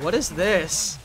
What is this?